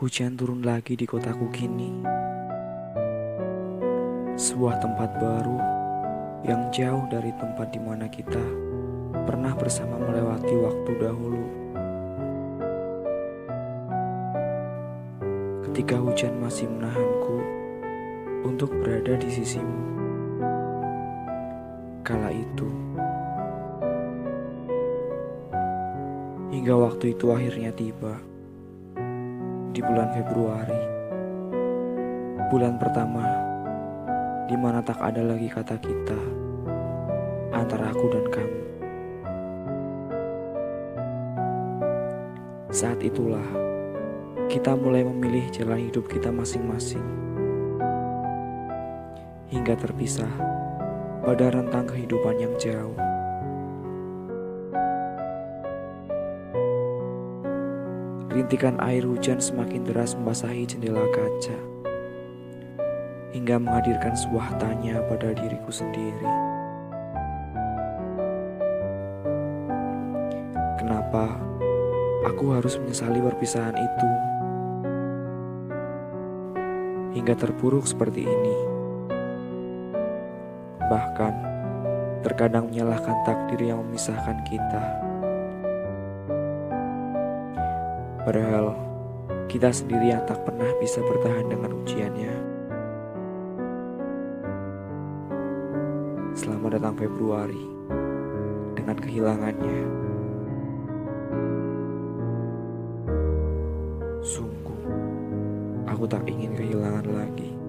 Hujan turun lagi di kotaku kini. Sebuah tempat baru yang jauh dari tempat di mana kita pernah bersama melewati waktu dahulu. Ketika hujan masih menahanku untuk berada di sisimu. Kala itu, hingga waktu itu akhirnya tiba di bulan Februari. Bulan pertama di mana tak ada lagi kata kita antara aku dan kamu. Saat itulah kita mulai memilih jalan hidup kita masing-masing. Hingga terpisah pada rentang kehidupan yang jauh. Rintikan air hujan semakin deras membasahi jendela kaca hingga menghadirkan sebuah tanya pada diriku sendiri. Kenapa aku harus menyesali perpisahan itu hingga terpuruk seperti ini? Bahkan terkadang menyalahkan takdir yang memisahkan kita. Padahal kita sendiri yang tak pernah bisa bertahan dengan ujiannya. Selamat datang Februari dengan kehilangannya. Sungguh, aku tak ingin kehilangan lagi.